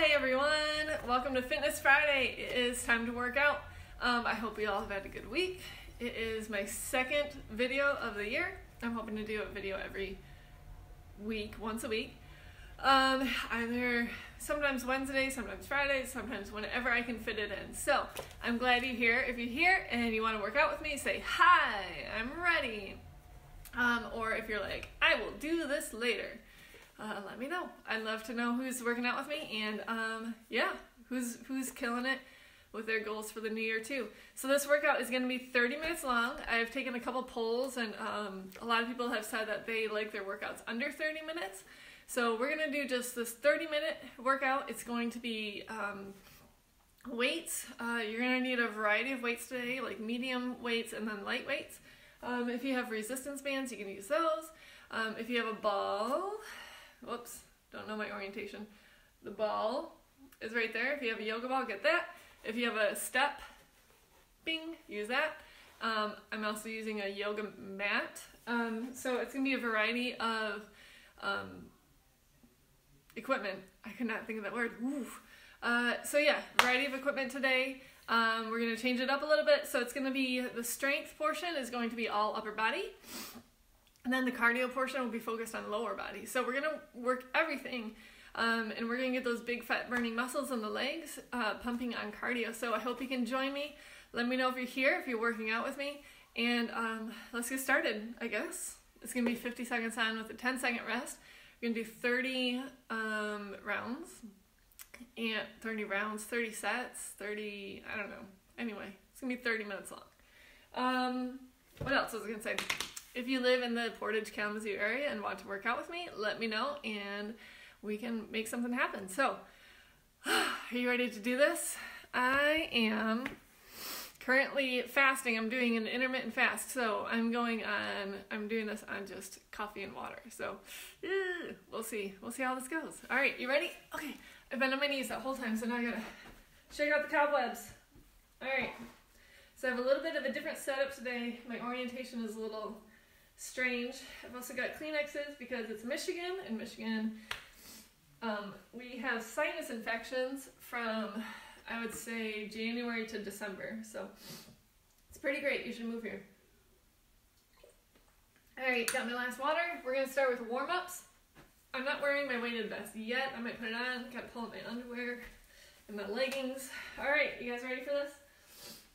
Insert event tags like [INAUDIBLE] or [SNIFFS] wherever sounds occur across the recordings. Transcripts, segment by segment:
Hi everyone, welcome to Fitness Friday. It is time to work out. Um, I hope you all have had a good week. It is my second video of the year. I'm hoping to do a video every week, once a week. Um, either sometimes Wednesday, sometimes Friday, sometimes whenever I can fit it in. So I'm glad you're here. If you're here and you want to work out with me, say hi, I'm ready. Um, or if you're like, I will do this later uh, let me know. I'd love to know who's working out with me and um, yeah, who's who's killing it with their goals for the new year too. So this workout is going to be 30 minutes long. I've taken a couple polls and um, a lot of people have said that they like their workouts under 30 minutes. So we're going to do just this 30 minute workout. It's going to be um, weights. Uh, you're going to need a variety of weights today, like medium weights and then light weights. Um, if you have resistance bands, you can use those. Um, if you have a ball, whoops, don't know my orientation. The ball is right there. If you have a yoga ball, get that. If you have a step, bing, use that. Um, I'm also using a yoga mat. Um, so it's gonna be a variety of um, equipment. I could not think of that word. Uh, so yeah, variety of equipment today. Um, we're gonna change it up a little bit. So it's gonna be the strength portion is going to be all upper body. And then the cardio portion will be focused on lower body. So we're gonna work everything. Um, and we're gonna get those big fat burning muscles in the legs uh, pumping on cardio. So I hope you can join me. Let me know if you're here, if you're working out with me. And um, let's get started, I guess. It's gonna be 50 seconds on with a 10 second rest. We're gonna do 30 um, rounds and 30 rounds, 30 sets, 30, I don't know. Anyway, it's gonna be 30 minutes long. Um, what else was I gonna say? If you live in the Portage Kalamazoo area and want to work out with me, let me know and we can make something happen. So, [SIGHS] are you ready to do this? I am currently fasting. I'm doing an intermittent fast. So, I'm going on, I'm doing this on just coffee and water. So, eh, we'll see. We'll see how this goes. All right, you ready? Okay, I've been on my knees that whole time, so now I gotta shake out the cobwebs. All right. So I have a little bit of a different setup today. My orientation is a little strange. I've also got Kleenexes because it's Michigan, and Michigan, um, we have sinus infections from, I would say, January to December. So it's pretty great. You should move here. All right, got my last water. We're gonna start with warm-ups. I'm not wearing my weighted vest yet. I might put it on. Gotta pull up my underwear and my leggings. All right, you guys ready for this?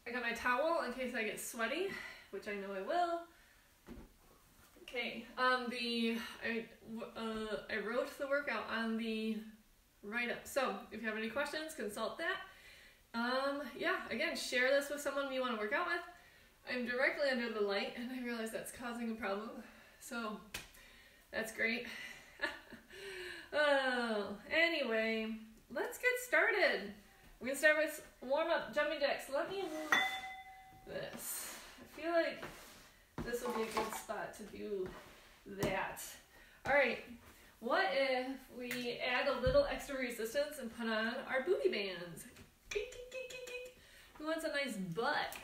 I got my towel in case I get sweaty, which I know I will. Okay, um, the, I, uh, I wrote the workout on the write-up. So, if you have any questions, consult that. Um, yeah, again, share this with someone you want to work out with. I'm directly under the light, and I realize that's causing a problem. So, that's great. [LAUGHS] oh, anyway, let's get started. We're gonna start with warm-up jumping jacks. Let me move this. I feel like this will be a good to do that. All right, what if we add a little extra resistance and put on our booty bands? Who wants a nice butt?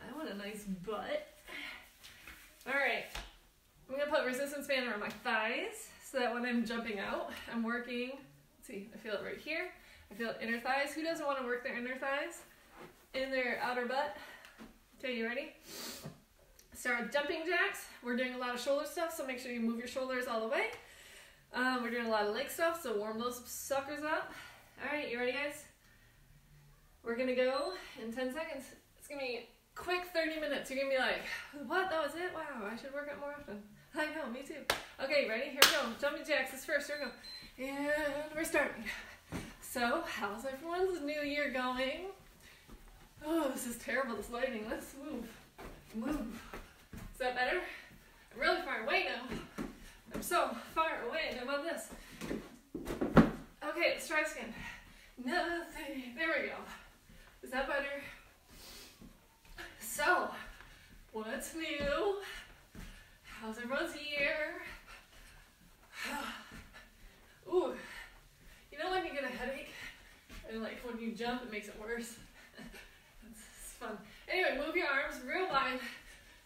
I want a nice butt. All right, I'm gonna put resistance band around my thighs so that when I'm jumping out, I'm working, let's see, I feel it right here. I feel inner thighs. Who doesn't want to work their inner thighs? In their outer butt. Okay, you ready? Start with jumping jacks. We're doing a lot of shoulder stuff, so make sure you move your shoulders all the way. Um, we're doing a lot of leg stuff, so warm those suckers up. All right, you ready, guys? We're gonna go in 10 seconds. It's gonna be quick 30 minutes. You're gonna be like, what? That was it? Wow, I should work out more often. [LAUGHS] I know, me too. Okay, ready? Here we go. Jumping jacks is first. Here we go. And we're starting. So, how's everyone's new year going? Oh, this is terrible, this lighting. Let's move. Move. Is that better? I'm really far away now. I'm so far away. How about this? Okay, let's try again. Nothing. There we go. Is that better? So, what's new? How's everyone's year? [SIGHS] Ooh, you know when you get a headache and like when you jump it makes it worse? [LAUGHS] it's fun. Anyway, move your arms real wide.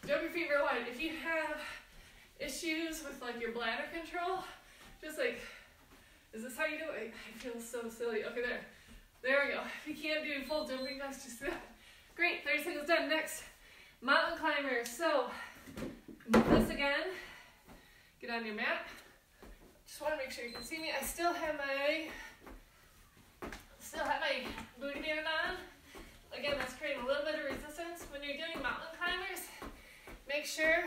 Jump your feet real wide. If you have issues with like your bladder control, just like Is this how you do it? I feel so silly. Okay, there. There we go. If you can't do full jumping jacks, just do that. Great, 30 seconds done. Next, mountain climbers. So, this again. Get on your mat. Just want to make sure you can see me. I still have my, still have my booty band on. Again, that's creating a little bit of resistance. When you're doing mountain climbers, make sure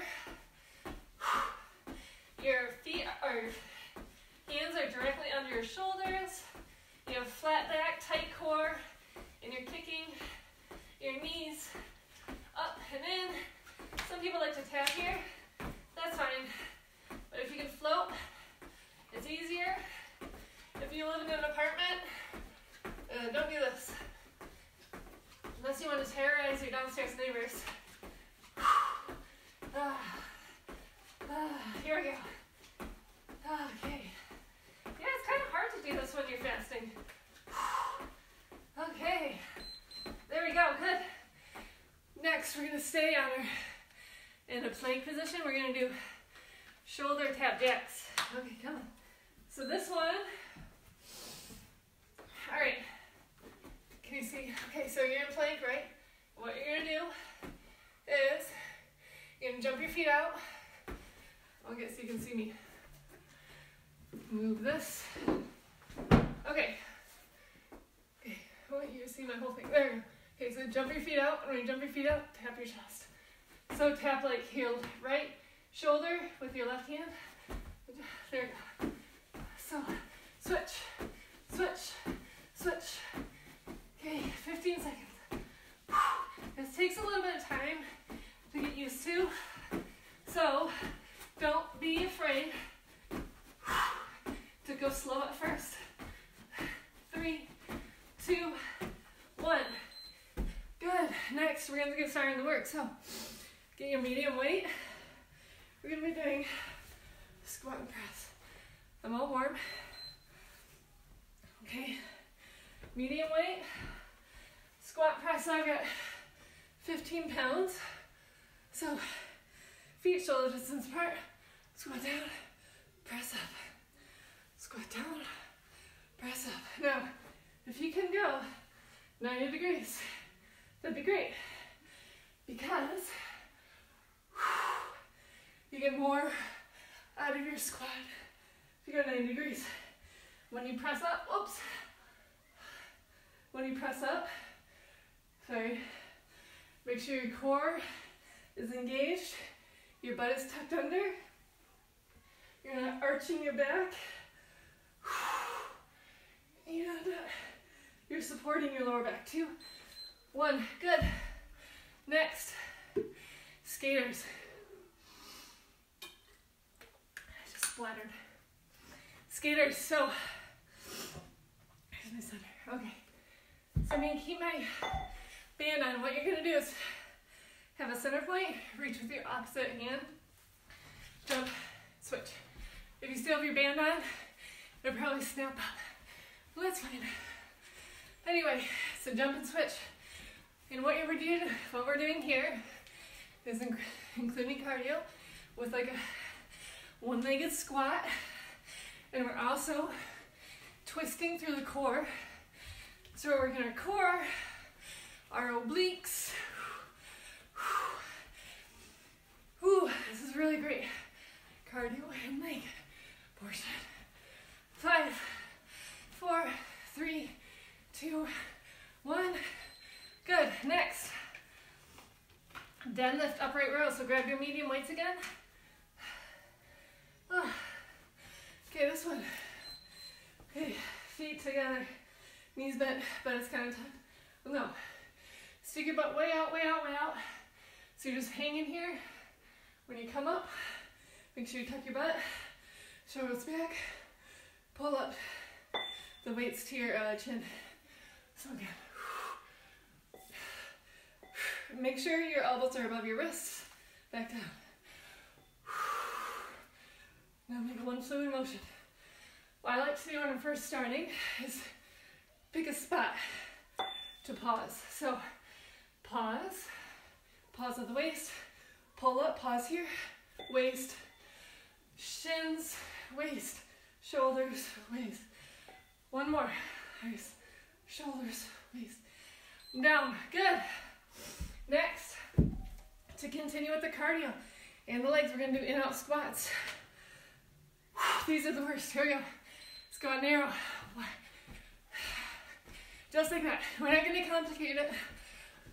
your feet are, hands are directly under your shoulders. You have flat back, tight core, and you're kicking your knees up and in. Some people like to tap here. That's fine. But if you can float, it's easier. If you live in an apartment, uh, don't do this. Unless you want to terrorize your downstairs neighbors. Ah. Ah, here we go. Okay. Yeah, it's kind of hard to do this when you're fasting. Okay. There we go. Good. Next, we're going to stay on our in a plank position. We're to do shoulder tap jacks. Okay, come on. So this one, all right. Can you see? Okay, so you're in plank, right? What you're gonna do is you're gonna jump your feet out. I'll get so you can see me. Move this. Okay. Okay, I want you to see my whole thing. There. Okay, so jump your feet out. When you jump your feet out, tap your chest. So tap like your right shoulder with your left hand. There you go. So switch, switch, switch. Okay, 15 seconds. This takes a little bit of time to get used to. So don't be afraid to go slow at first. Three, two, one. Good. Next, we're gonna get started on the work. So get your medium weight. We're gonna be doing squat and press. I'm all warm. Okay. Medium weight. Squat press, I got 15 pounds. So feet shoulder distance apart. Squat down, press up. Squat down, press up. Now, if you can go 90 degrees, that'd be great. Because you get more out of your squat if you go 90 degrees. When you press up, whoops. When you press up, sorry, make sure your core is engaged, your butt is tucked under, you're not arching your back, and uh, you're supporting your lower back. Two, one, good. Next, skaters. I just splattered. Skaters, so, here's my center, okay. So I'm gonna keep my band on. What you're gonna do is have a center point, reach with your opposite hand, jump, switch. If you still have your band on, it'll probably snap up. Well, that's fine. Anyway, so jump and switch. And what we're doing, what we're doing here is inc including cardio with like a one-legged squat, and we're also twisting through the core. So we're working our core, our obliques. Whew, this is really great. Cardio and leg portion. Five, four, three, two, one. Good, next. Deadlift upright row, so grab your medium weights again. Oh. Okay, this one. Okay, feet together, knees bent, but it's kind of tough. No, stick your butt way out, way out, way out. So you're just hanging here. When you come up, make sure you tuck your butt, shoulders back, pull up the weights to your uh, chin. So again. Make sure your elbows are above your wrists. Back down. Now make one fluid motion. What I like to do when I'm first starting is pick a spot to pause. So pause, pause at the waist, pull up, pause here, waist, shins, waist, shoulders, waist, One more. Nice. Shoulders, waist. Down. Good. Next, to continue with the cardio and the legs, we're gonna do in-out squats. These are the worst. Here we go. Squat narrow. Just like that. We're not gonna complicate it.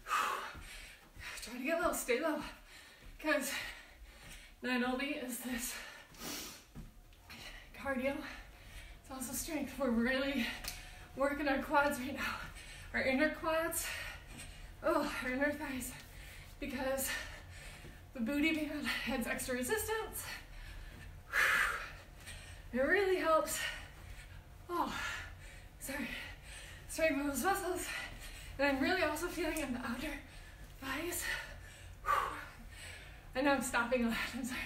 [SIGHS] Try to get low, stay low. Because not only is this cardio, it's also strength. We're really working our quads right now. Our inner quads, oh, our inner thighs. Because the booty band adds extra resistance. [SIGHS] It really helps. Oh, sorry. Strengthen those muscles. And I'm really also feeling in the outer thighs. I know I'm stopping a lot. I'm sorry.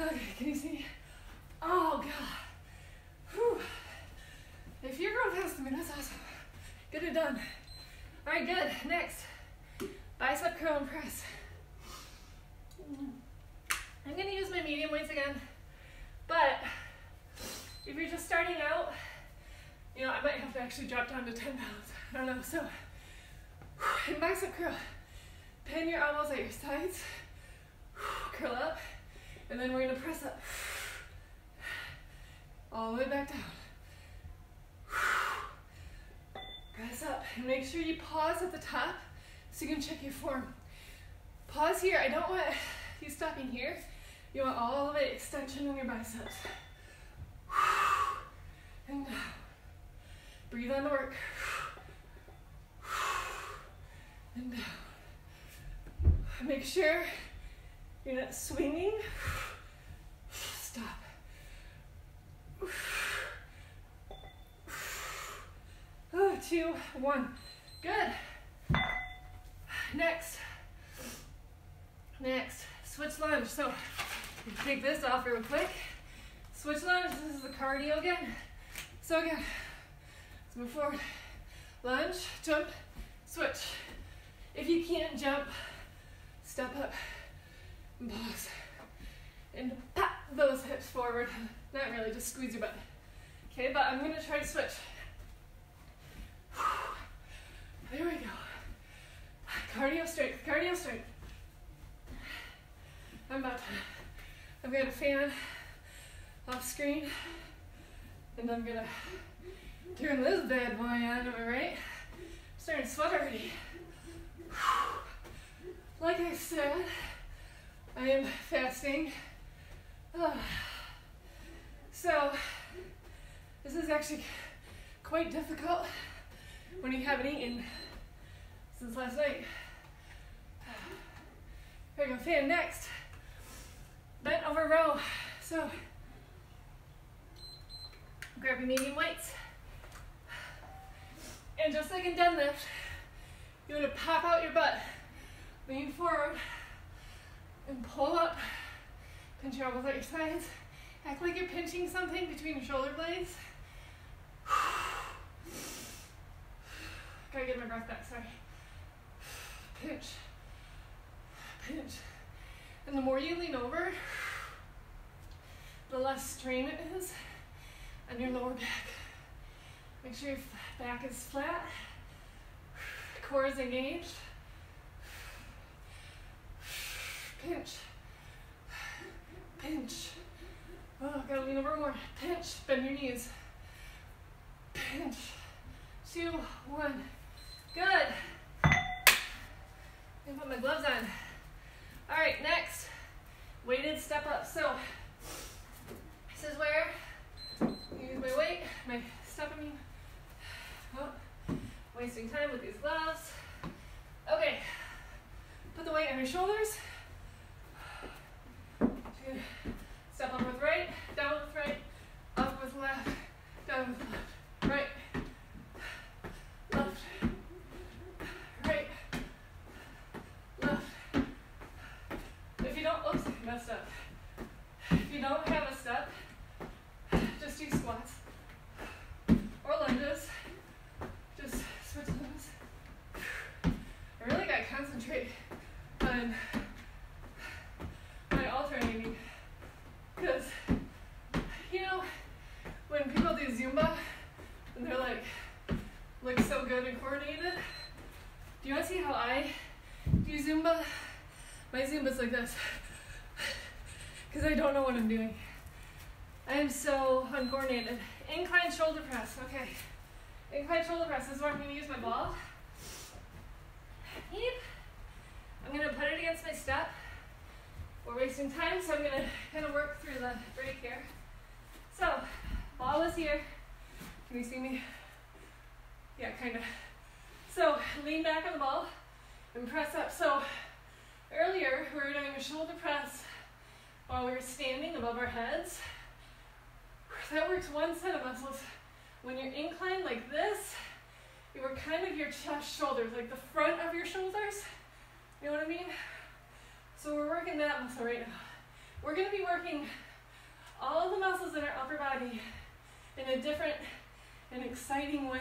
Okay, can you see? Oh, God. If you're going fast to me, that's awesome. Get it done. All right, good. Next, bicep curl and press. I'm gonna use my medium weights again, but if you're just starting out, you know, I might have to actually drop down to 10 pounds. [LAUGHS] I don't know. So, [SIGHS] in bicep curl, pin your elbows at your sides, [SIGHS] curl up, and then we're gonna press up [SIGHS] all the way back down. Press up and make sure you pause at the top so you can check your form. Pause here. I don't want you stopping here. You want all the extension in your biceps. And down. Breathe on the work. And. Make sure you're not swinging. Stop. Oh, two, one. Good. Next. Next. Switch lunge. So take this off real quick. Switch lunge. This is the cardio again. So again, move forward. Lunge, jump, switch. If you can't jump, step up and pause. And pat those hips forward. Not really, just squeeze your butt. Okay, but I'm gonna try to switch. There we go. Cardio strength, cardio strength. I'm about to, I've got a fan off screen and I'm gonna turn this bad boy on, am I right? I'm starting to sweat already. Like I said, I am fasting. Ah. So, this is actually quite difficult when you haven't eaten since last night. Here we go, fan next. Bent over row. So, grab your medium weights. And just like in deadlift, you want to pop out your butt, lean forward, and pull up. Pinch your elbows at your sides. Act like you're pinching something between your shoulder blades. Gotta get my breath back, sorry. Pinch, pinch. And the more you lean over, the less strain it is on your lower back. Make sure your back is flat, core is engaged. Pinch, pinch. Oh, gotta lean over more. Pinch, bend your knees. Pinch, two, one. Good. And put my gloves on. All right, next, weighted step up. So, this is where use my weight, my step, I mean, wasting time with these gloves. Okay, put the weight on your shoulders. Step up with right, down with right, up with left, down with left, right, left, right, left. If you don't, oops, messed up. If you don't have a step, just do squats or lunges. Just switch limbs. I really got to concentrate on and they're like look so good and coordinated. Do you want to see how I do Zumba? My Zumba's like this because I don't know what I'm doing. I am so uncoordinated. Incline shoulder press. Okay. Incline shoulder press. This is where I'm to use my ball. Yep. I'm going to put it against my step. We're wasting time, so I'm going to kind of work through the break here. So, ball is here. Can you see me? Yeah, kind of. So, lean back on the ball and press up. So, earlier we were doing a shoulder press while we were standing above our heads. That works one set of muscles. When you're inclined like this, you work kind of your chest shoulders, like the front of your shoulders. You know what I mean? So we're working that muscle right now. We're going to be working all the muscles in our upper body in a different and exciting way.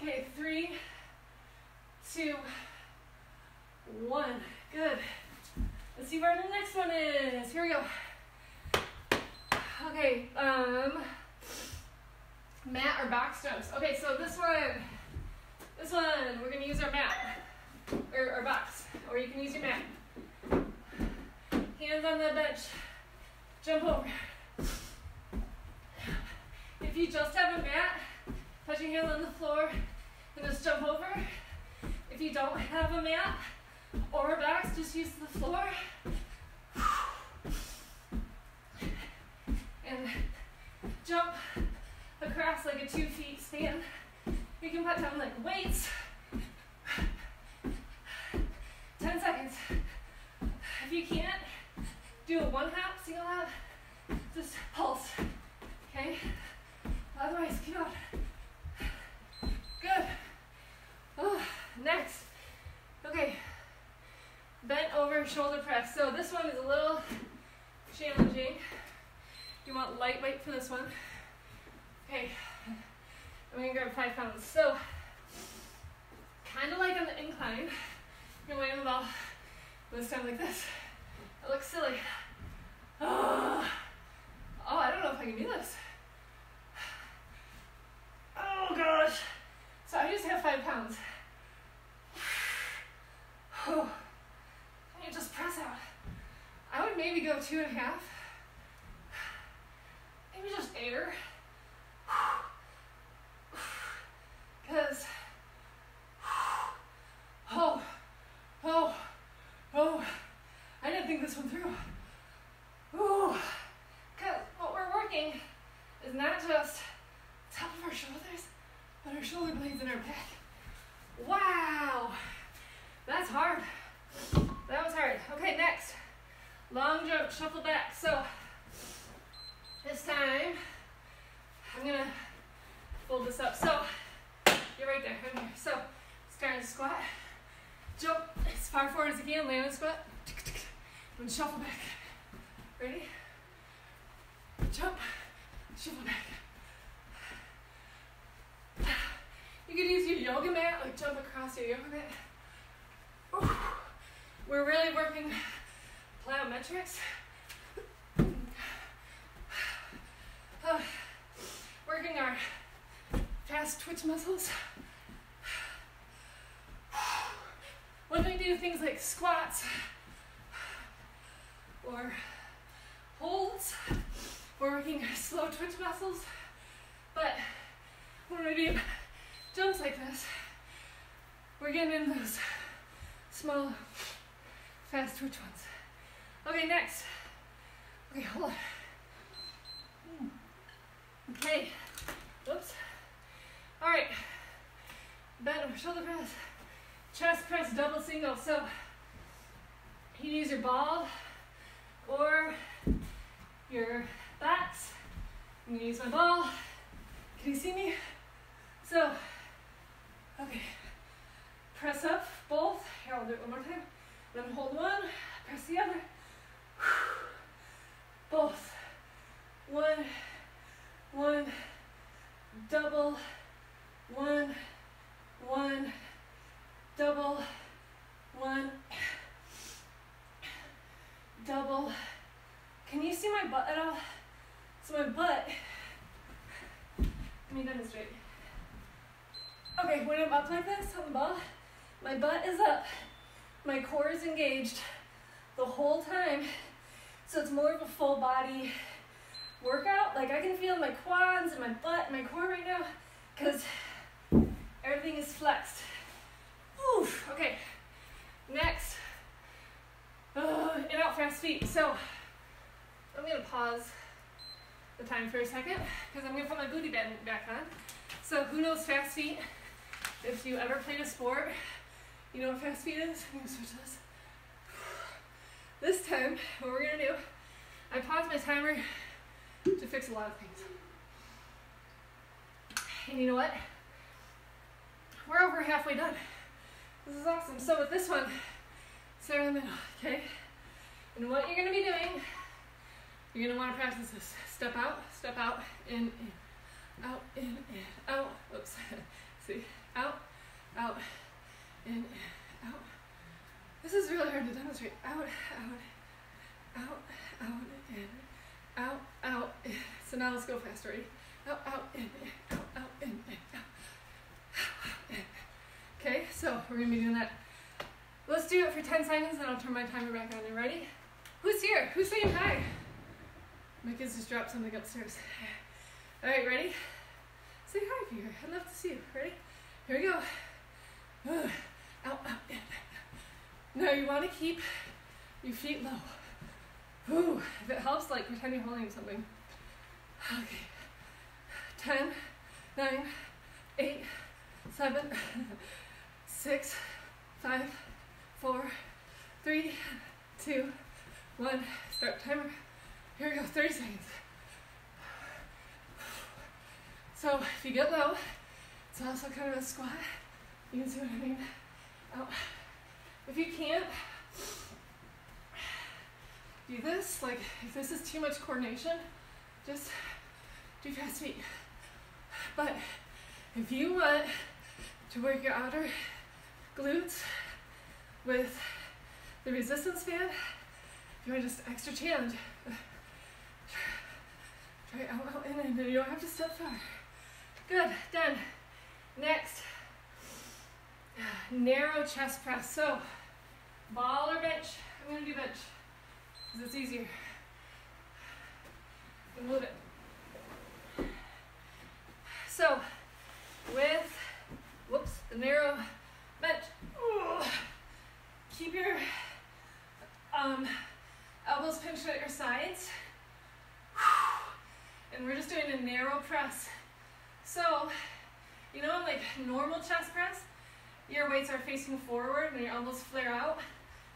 Okay, three, two, one. Good. Let's see where the next one is. Here we go. Okay, um, mat or box jumps. Okay, so this one, this one, we're gonna use our mat, or our box, or you can use your mat. Hands on the bench, jump over. If you just have a mat, put your hand on the floor and just jump over. If you don't have a mat or box, just use the floor. and jump across like a two feet stand. You can put down like weights. 10 seconds. If you can't, do a one hop, single hop, just pulse. Okay? Otherwise, keep going. Good. Oh, next. Okay. Bent over shoulder press. So this one is a little challenging. You want light weight for this one. Okay, I'm gonna grab five pounds. So, kind of like on the incline, you're weighing the ball, this time like this. It looks silly. Oh, oh, I don't know if I can do this. Oh gosh. So I just have five pounds. Oh, can you just press out? I would maybe go two and a half. Maybe just air. Because, oh, oh, oh, I didn't think this one through. Ooh, because what we're working is not just top of our shoulders, but our shoulder blades and our back. Wow, that's hard. That was hard. Okay, next, long jump, shuffle back. So, this time, I'm gonna fold this up. So, you're right there, right here. So, starting to squat, jump as far forward as you can, land and squat, and shuffle back. Ready? Jump, shuffle back. You can use your yoga mat, like jump across your yoga mat. We're really working plyometrics. Uh, working our fast twitch muscles. When we do things like squats holds, we're working [LAUGHS] slow twitch muscles. But when we do jumps like this, we're getting in those small, fast twitch ones. Okay, next. Okay, hold on. Hmm. Okay. Whoops. All right. Bend over shoulder press. Chest press, double single. So you use your ball or your backs. I'm gonna use my ball. Can you see me? So, okay. Press up both. Here, I'll do it one more time. Then hold one, press the other. Both. One, one, double, one, one, double, one, double. Can you see my butt at all? So my butt let me demonstrate. Okay, when I'm up like this on the ball, my butt is up, my core is engaged the whole time. So it's more of a full body workout. Like I can feel my quads and my butt and my core right now because everything is flexed. Oof, okay. Next, uh, in out fast feet. So I'm gonna pause the time for a second because I'm gonna put my booty band back on. So who knows fast feet? If you ever played a sport, you know what fast feet is? I'm gonna switch this. This time, what we're gonna do, I pause my timer to fix a lot of things. And you know what? We're over halfway done. This is awesome. So with this one, start in the middle, okay? And what you're gonna be doing, you're gonna wanna practice this. Step out, step out, in, in, out, in, in, out. Oops. [LAUGHS] See, out, out, in, in, out. This is really hard to demonstrate. Out, out, out, out, in, out, out. In. So now let's go faster, Ready? Out, out, in, in, out, out, in, in, out. Okay, so we're gonna be doing that. Let's do it for 10 seconds, then I'll turn my timer back on. You ready? Who's here? Who's saying hi? My kids just dropped something upstairs. [SIGHS] All right, ready? Say hi if you're here. I'd love to see you. Ready? Here we go. Out, out, in. Now you want to keep your feet low. Ooh, if it helps, like pretend you're holding something. Okay. 10, 9, 8, 7, [LAUGHS] 6, 5, 4, 3, 2, 1. Start timer. Here we go, 30 seconds. So if you get low, it's also kind of a squat. You can see what I mean? Out. If you can't do this, like if this is too much coordination, just do fast feet. But if you want to work your outer glutes with the resistance band, if you want just extra challenge, try out, out, in, and you don't have to step far. Good, done. Next, narrow chest press. So Ball or bench? I'm gonna do bench because it's easier. move it. So, with, whoops, the narrow bench. Keep your um, elbows pinched at your sides. And we're just doing a narrow press. So, you know, in like normal chest press, your weights are facing forward and your elbows flare out.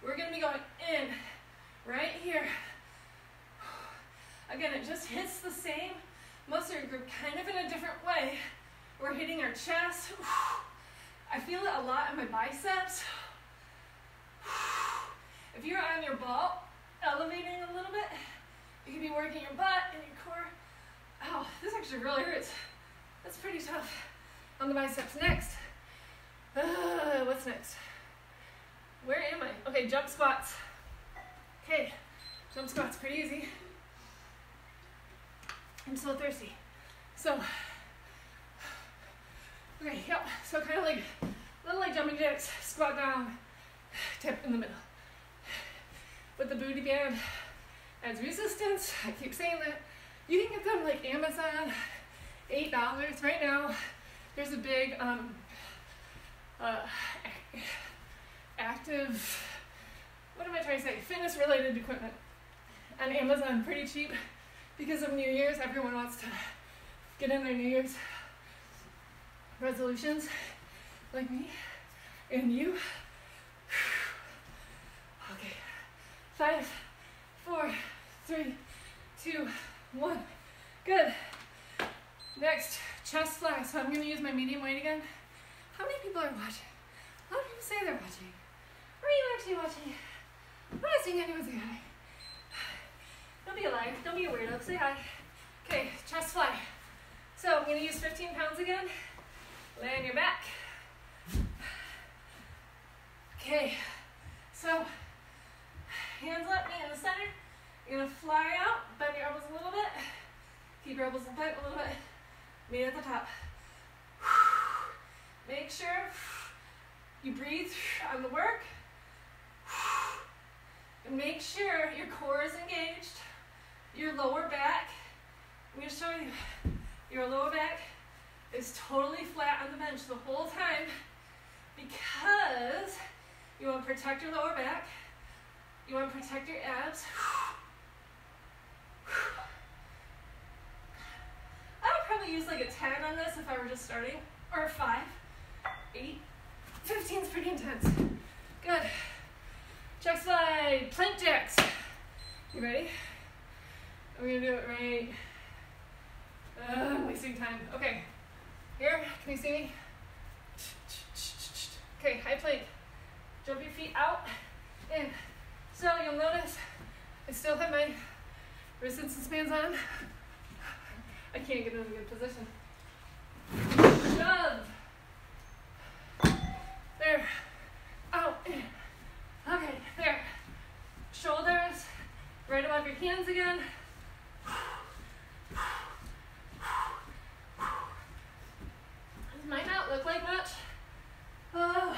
We're gonna be going in right here. Again, it just hits the same muscle group kind of in a different way. We're hitting our chest. I feel it a lot in my biceps. [SIGHS] If you're on your ball, elevating a little bit, you could be working your butt and your core. Oh, this actually really hurts. That's pretty tough on the biceps. Next, uh, what's next? Where am I? Okay, jump squats. Okay, jump squats, pretty easy. I'm so thirsty. So, okay, yep. So kind of like, little like jumping jacks, squat down, tip in the middle. With the booty band adds resistance. I keep saying that. You can get them like Amazon, $8 right now. There's a big um, uh, active, what am I trying to say? Fitness related equipment on Amazon, pretty cheap because of New Year's. Everyone wants to get in their New Year's resolutions like me and you. Okay, five, four, three, two, one. Good. Next, chest fly. So I'm gonna use my medium weight again. How many people are watching? A lot of people say they're watching. Are you actually watching? I'm not seeing anyone say hi. [SIGHS] Don't be a liar. Don't be a weirdo. Say hi. Okay, chest fly. So I'm going to use 15 pounds again. Lay on your back. [SIGHS] Okay, so hands up, knee in the center. You're to fly out, bend your elbows a little bit. Keep your elbows bent a little bit. Meet at the top. Make sure you breathe on the work. And make sure your core is engaged, your lower back. I'm to show you your lower back is totally flat on the bench the whole time because you want to protect your lower back. You want to protect your abs. [SIGHS] I would probably use like a 10 on this if I were just starting, or a 5, 8, 15 is pretty intense. Good. Jack slide, plank jacks. You ready? We're gonna do it right. I'm wasting time. Okay. Here, can you see me? [SNIFFS] Okay, high plank. Jump your feet out in. So you'll notice I still have my resistance bands on. I can't get in a good position. Shove. There. Oh, Out. In. Okay, there. Shoulders right above your hands again. This might not look like much. Oh.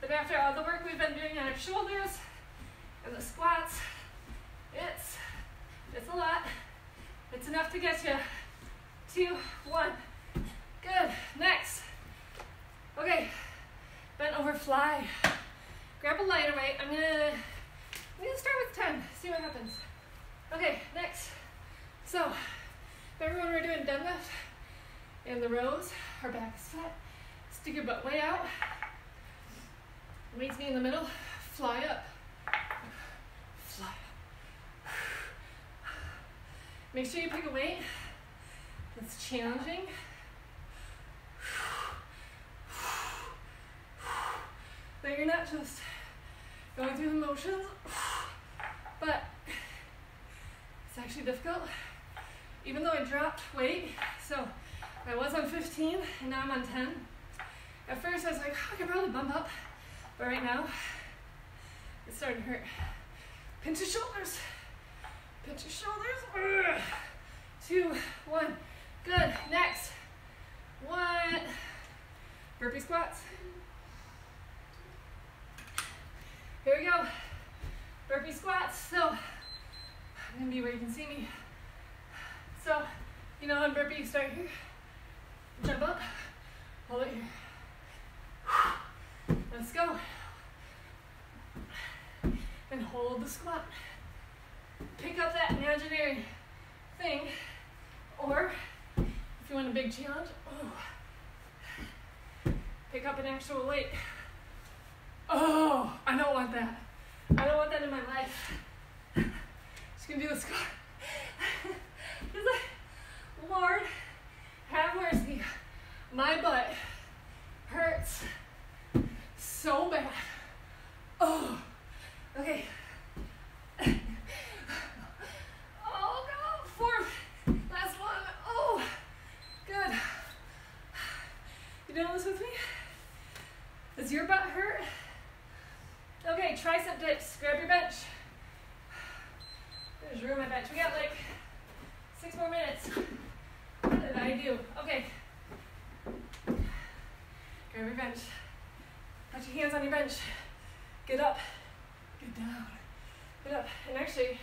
But after all the work we've been doing on our shoulders and the squats, it's it's a lot. It's enough to get you two, one. Good. Next. Okay. Bent over fly. Grab a lighter weight. I'm gonna I'm gonna start with 10. See what happens. Okay, next. So remember when we are doing deadlift and the rows, our back is flat. Stick your butt way out. Weights me in the middle. Fly up. Fly up. Make sure you pick a weight that's challenging. That you're not just going through the motions, but it's actually difficult. Even though I dropped weight, so I was on 15 and now I'm on 10. At first I was like, oh, I can probably bump up, but right now it's starting to hurt. Pinch your shoulders. Pinch your shoulders. Two, one. Good. Next. One. Burpee squats. Here we go. Burpee squats. So I'm gonna be where you can see me. So, you know, on burpee, start here, jump up, hold it here. [SIGHS] Let's go. And hold the squat. Pick up that imaginary thing, or if you want a big challenge, oh, pick up an actual weight. Oh, I don't want that. I don't want that in my life. Just gonna do the squat. [LAUGHS] Lord, have mercy. My butt hurts so bad. Oh, okay. Oh, go. Fourth. Last one. Oh, good. You doing this with me? Does your butt hurt? Okay, tricep dips. Grab your bench. There's room at bench. We got like six more minutes. What did I do? Okay. Grab your bench. Put your hands on your bench. Get up. Get down. Get up. And actually,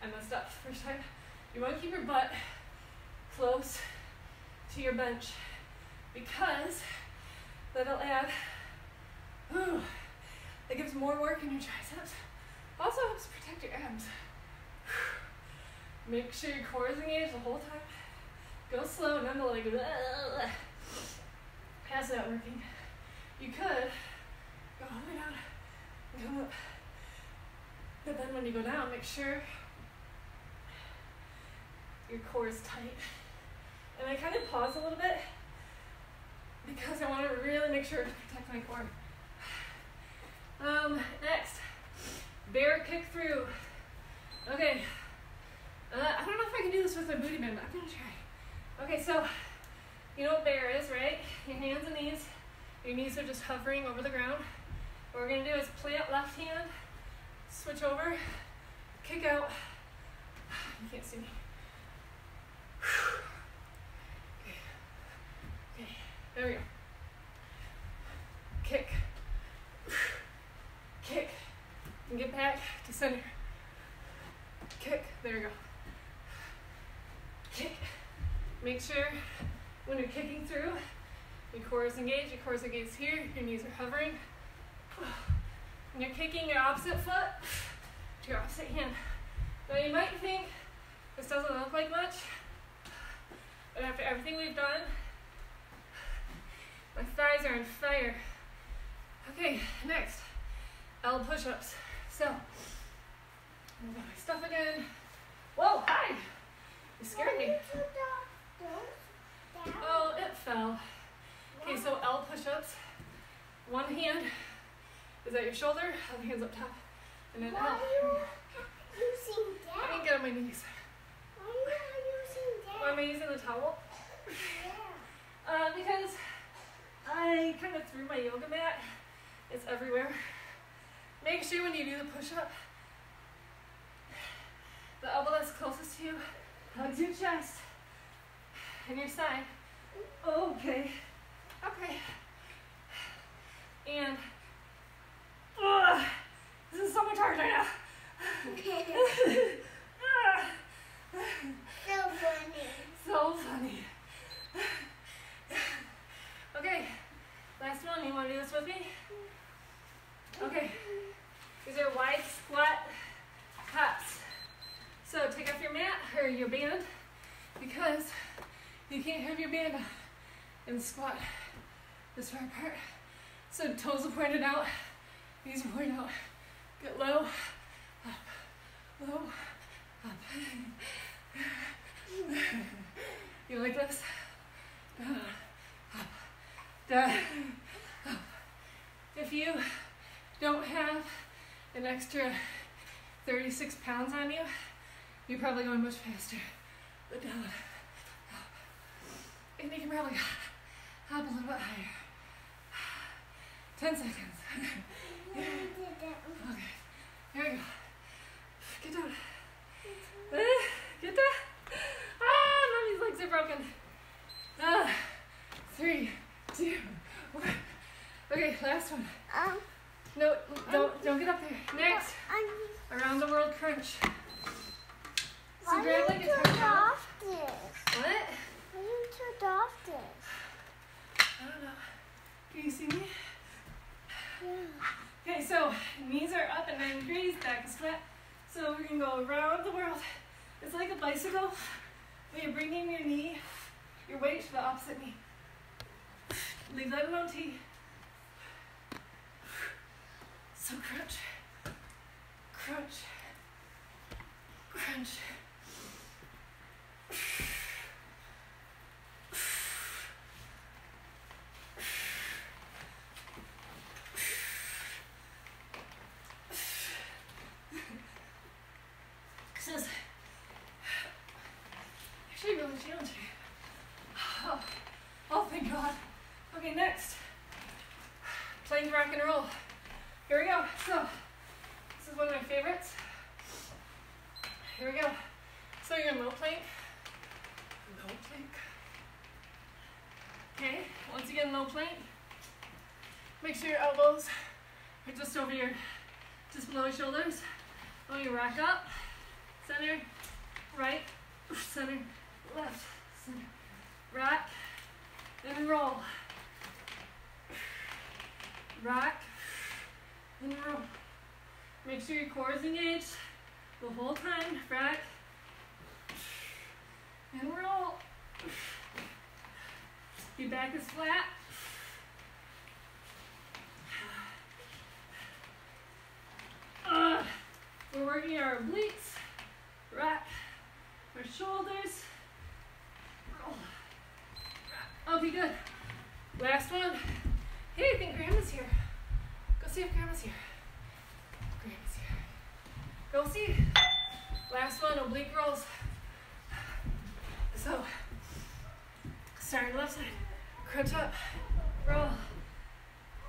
I messed up first time. You want to keep your butt close to your bench because that'll add, ooh, it gives more work in your triceps. Also helps protect your abs. Make sure your core is engaged the whole time. Go slow, and I'm like, how's that working? You could go all the way down and come up. But then when you go down, make sure your core is tight. And I kind of pause a little bit because I want to really make sure to protect my core. Um, next, bear kick through. Okay, uh, I don't know if I can do this with my booty bend, but I'm gonna try. Okay, so you know what bear is, right? Your hands and knees. Your knees are just hovering over the ground. What we're gonna do is plant left hand, switch over, kick out. [SIGHS] You can't see me. Okay. There we go. Kick. Kick. And get back to center. Kick. There we go. Kick. Make sure when you're kicking through, your core is engaged, your core is engaged here, your knees are hovering. When you're kicking your opposite foot to your opposite hand. Now you might think this doesn't look like much, but after everything we've done, my thighs are on fire. Okay, next, L push-ups. So, move my stuff again. Whoa, hi! You scared me. Oh, it fell. Okay, so L push-ups. One hand is at your shoulder, other hand's up top. And then Why L. are you using I can that? get on my knees. Why are you using that? Why am? I using the towel? Yeah. Uh, because I kind of threw my yoga mat. It's everywhere. Make sure when you do the push-up, the elbow that's closest to you hugs your chest and your side. Okay. Okay. And ugh, this is so much harder now. [LAUGHS] So funny. so funny. Okay, last one. You want to do this with me? Okay. These are wide squat hops. So take off your mat or your band because you can't have your band on and squat this far apart. So toes are pointed out, knees are pointed out. Get low, up, low, up. You like this? Down, up, down, up. If you don't have an extra 36 pounds on you, you're probably going much faster. But down, up. And you can probably hop a little bit higher. 10 seconds. [LAUGHS] Yeah, I did that. Okay, here we go. Get down. Ah, Get down. Ah, mommy's legs are broken. Ah, three, two, one. Okay, last one. Um, No, don't, don't get up there. Next, I'm, around the world crunch. So grab like a turned turn off this? What? Why you turned off this? I don't know. Can you see me? Yeah. Okay, so knees are up at 90 degrees, back is flat. So we're gonna go around the world. It's like a bicycle, but you're bringing your knee, your weight to the opposite knee. Leave that alone, T. So crunch, crunch, crunch. This is actually really challenging. Oh, oh, thank God. Okay, next. Plank rock and roll. Here we go. So, this is one of my favorites. Here we go. So you're in low plank. Low plank. Okay, once you get in low plank, make sure your elbows are just over your, just below your shoulders. When you rack up, center, right, center, left, center, rack, then roll. Rack, and roll. Make sure your core is engaged the whole time. Rock, and roll. Your back is flat. We're working our obliques. Rock. Our shoulders. Roll. Rock. Okay, good. Last one. Hey, I think Grandma's here. Go see if Grandma's here. Go see. Last one, oblique rolls. So, starting left side. Crunch up. Roll.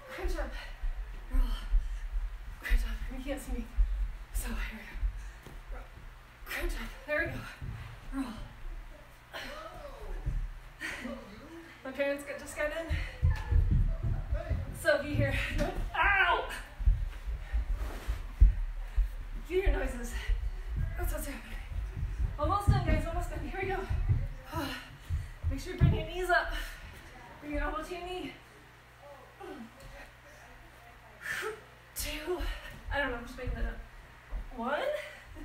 Crunch up. Roll. Crunch up. You can't see me. So, here we go. Roll. Crunch up. There we go. Roll. My parents just got in. So if you hear, Your noises. That's what's happening. Almost done, guys. Almost done. Here we go. [SIGHS] Make sure you bring your knees up. Bring your elbow to your knee. [SIGHS] Two. I don't know. I'm just making that up. One. [LAUGHS]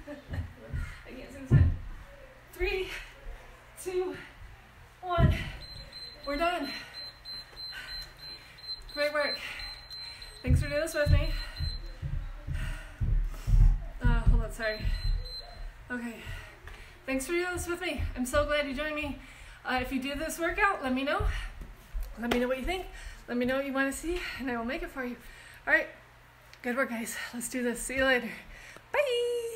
I can't see the two, one. We're done. Great work. Thanks for doing this with me. Uh, hold on, sorry. Okay. Thanks for doing this with me. I'm so glad you joined me. Uh, if you do this workout, let me know. Let me know what you think. Let me know what you want to see, and I will make it for you. All right. Good work, guys. Let's do this. See you later. Bye.